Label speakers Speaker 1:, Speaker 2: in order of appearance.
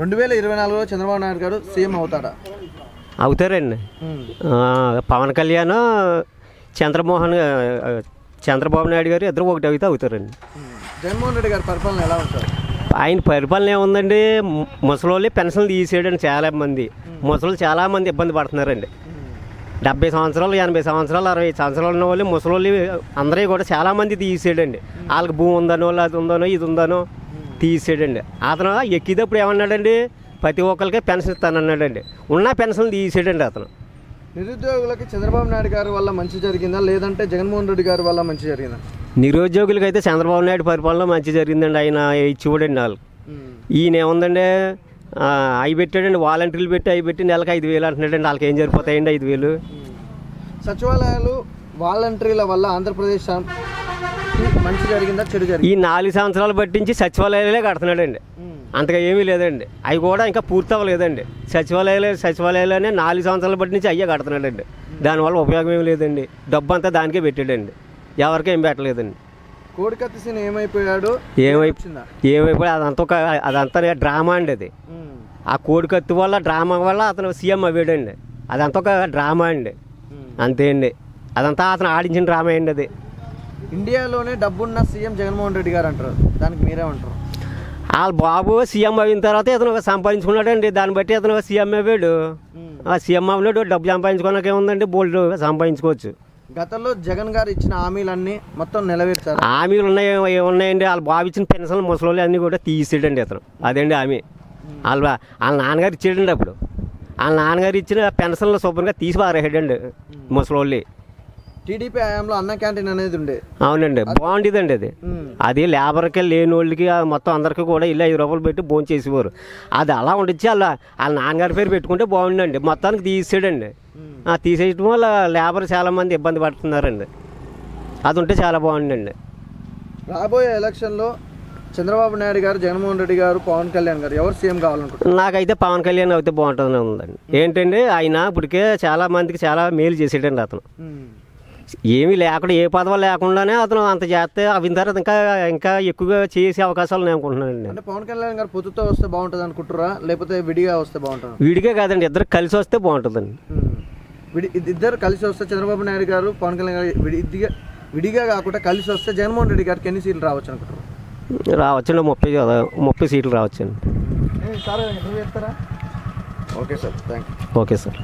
Speaker 1: రెండు వేల ఇరవై నాలుగులో చంద్రబాబు నాయుడు గారు సీఎం అవుతాడా.
Speaker 2: అవుతారండి. పవన్ కళ్యాణ్ చంద్రమోహన్ చంద్రబాబు నాయుడు గారు ఇద్దరు ఒకటి అయితే అవుతారండి.
Speaker 1: జగన్మోహన్ రెడ్డి గారి పరిపాలన ఎలా ఉంటుంది?
Speaker 2: ఆయన పరిపాలన ఏముందండి? ముసలోళ్ళు పెన్షన్లు తీసేయడండి చాలా మంది. ముసలు చాలా మంది ఇబ్బంది పడుతున్నారండి. డెబ్బై సంవత్సరాలు ఎనభై సంవత్సరాలు అరవై సంవత్సరాలు ఉన్న వాళ్ళు ముసలోళ్ళు అందరూ కూడా చాలా మంది తీసేయడండి. వాళ్ళకి భూమి ఉందనో అది ఉందనో ఇది ఉందనో తీసేయడండి అతను ఎక్కినప్పుడు ఏమన్నాడండి? ప్రతి ఒక్కరికి పెన్షన్ ఇస్తానన్నాడండి. ఉన్న పెన్షన్ తీసేయడండి అతను.
Speaker 1: నిరుద్యోగులకి చంద్రబాబు నాయుడు గారి వల్ల మంచి జరిగిందా? లేదంటే జగన్మోహన్ రెడ్డి గారి వల్ల మంచి జరిగిందా?
Speaker 2: నిరుద్యోగులకి అయితే చంద్రబాబు నాయుడు పరిపాలన మంచి జరిగిందండి. ఆయన చూడండి వాళ్ళు. ఈయన ఏముందండి? అవి పెట్టాడండి. వాలంటీర్లు పెట్టి అవి పెట్టి నెలకు ఐదు వేలు అంటున్నాడండి. వాళ్ళకి ఏం సరిపోతాయండి ఐదు వేలు?
Speaker 1: సచివాలయాలు వాలంటీర్ల వల్ల ఆంధ్రప్రదేశ్ మంచి జరిగిందా చెడు
Speaker 2: ఈ నాలుగు సంవత్సరాలు పట్టించి సచివాలయాలే కడుతున్నాడండి. అంతగా ఏమీ లేదండి. అవి కూడా ఇంకా పూర్తి అవ్వలేదండి సచివాలయాలే సచివాలయాలనే నాలుగు సంవత్సరాల బట్టి నుంచి అయ్యే కడుతున్నాడండి. దానివల్ల ఉపయోగం ఏమి లేదండి. డబ్బు అంతా దానికే పెట్టాడండి. ఎవరికి ఏం పెట్టలేదండి.
Speaker 1: కోడికత్తి సీన్ ఏమైపోయాడు?
Speaker 2: ఏమై
Speaker 1: వచ్చిందా
Speaker 2: ఏమైపోయి అదంతా ఒక అదంతా డ్రామా అండి అది. ఆ కోడి కత్తి వల్ల డ్రామా వల్ల అతను సీఎం అయ్యాడండి అదంతా ఒక డ్రామా అండి. అంతే అండి. అదంతా అతను ఆడించిన డ్రామా అండి అది.
Speaker 1: ఇండియాలోనే డబ్బున్న సీఎం జగన్మోహన్ రెడ్డి గారు అంటారు. దానికి మీరేమంటారు
Speaker 2: వాళ్ళ బాబు సీఎం అయిన తర్వాత ఇతను ఒక సంపాదించుకున్నాడండి. దాన్ని బట్టి ఇతను ఒక సీఎం అయ్యాడు ఆ సీఎం అవ్వలేడు. డబ్బు సంపాదించుకోవడానికి ఏముందండి? బోల్డ్ సంపాదించుకోవచ్చు.
Speaker 1: గతంలో జగన్ గారు ఇచ్చిన హామీలన్నీ మొత్తం నెరవేర్చారు.
Speaker 2: హామీలు ఉన్నాయి ఏమున్నాయండి వాళ్ళ బాబు ఇచ్చిన పెన్షన్లు ముసలి అన్నీ కూడా తీసాడండి ఇతను. అదండి హామీ? వాళ్ళ వాళ్ళ నాన్నగారు ఇచ్చాడండి అప్పుడు. వాళ్ళ నాన్నగారు ఇచ్చిన పెన్షన్లు శుభ్రంగా తీసి పారేసాడండి ముసలి
Speaker 1: టీడీపీ హయాంలో అన్న క్యాంటీన్ అనేది ఉండే.
Speaker 2: అవునండి బాగుండేదండి అది. అది లేబర్కి లేని వాళ్ళకి మొత్తం అందరికీ కూడా ఇల్లు ఐదు రూపాయలు పెట్టి భోజనం చేసేవారు. అది అలా ఉండిచ్చి వాళ్ళ వాళ్ళ నాన్నగారి పేరు పెట్టుకుంటే బాగుండండి. మొత్తానికి తీసేయడండి. ఆ తీసేయడం వల్ల లేబర్ చాలా మంది ఇబ్బంది పడుతున్నారండి. అది ఉంటే చాలా బాగుండండి.
Speaker 1: రాబోయే ఎలక్షన్లో చంద్రబాబు నాయుడు గారు జగన్మోహన్ రెడ్డి గారు పవన్ కళ్యాణ్ గారు ఎవరు సీఎం కావాలనుకుంటారు
Speaker 2: నాకైతే పవన్ కళ్యాణ్ అయితే బాగుంటుందని ఉందండి. ఏంటండి ఆయన ఇప్పటికే చాలా మందికి చాలా మేలు చేసాడండి అతను. ఏమీ లేకుండా ఏ పదవి లేకుండానే అతను అంత చేస్తే అవిన తర్వాత ఇంకా ఇంకా ఎక్కువగా చేసే అవకాశాలు నేను అనుకుంటున్నానండి
Speaker 1: అంటే పవన్ కళ్యాణ్ గారు పొత్తుతో వస్తే బాగుంటుంది అనుకుంటారా లేకపోతే విడిగా వస్తే బాగుంటుందా?
Speaker 2: వీడికే కాదండి ఇద్దరు కలిసి వస్తే బాగుంటుందండి.
Speaker 1: ఇద్దరు కలిసి వస్తే చంద్రబాబు నాయుడు గారు పవన్ కళ్యాణ్ గారు విడి ఇదిగా విడిగా కాకుండా కలిసి వస్తే జగన్మోహన్ రెడ్డి గారికి ఎన్ని సీట్లు రావచ్చు అనుకుంటారు
Speaker 2: రావచ్చండి ముప్పై ముప్పై సీట్లు రావచ్చండి.
Speaker 1: Sir okay sir thank you
Speaker 2: okay sir.